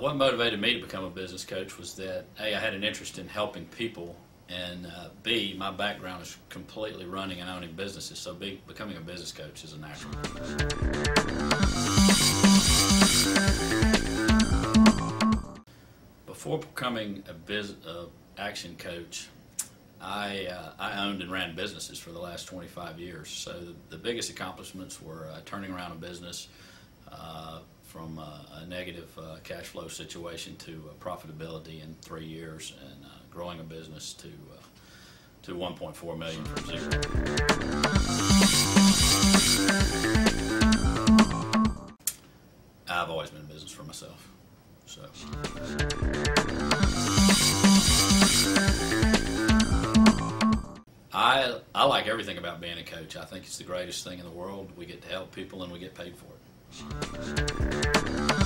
what motivated me to become a business coach was that A, I had an interest in helping people, and uh, B, my background is completely running and owning businesses, so be, becoming a business coach is a natural. Before becoming a biz, uh, ActionCOACH, I, uh, I owned and ran businesses for the last 25 years. So the, the biggest accomplishments were uh, turning around a business from a, a negative uh, cash flow situation to uh, profitability in three years, and uh, growing a business to uh, to 1.4 million from zero. I've always been in business for myself, so. I, I like everything about being a coach. I think it's the greatest thing in the world. We get to help people and we get paid for it. Thank you.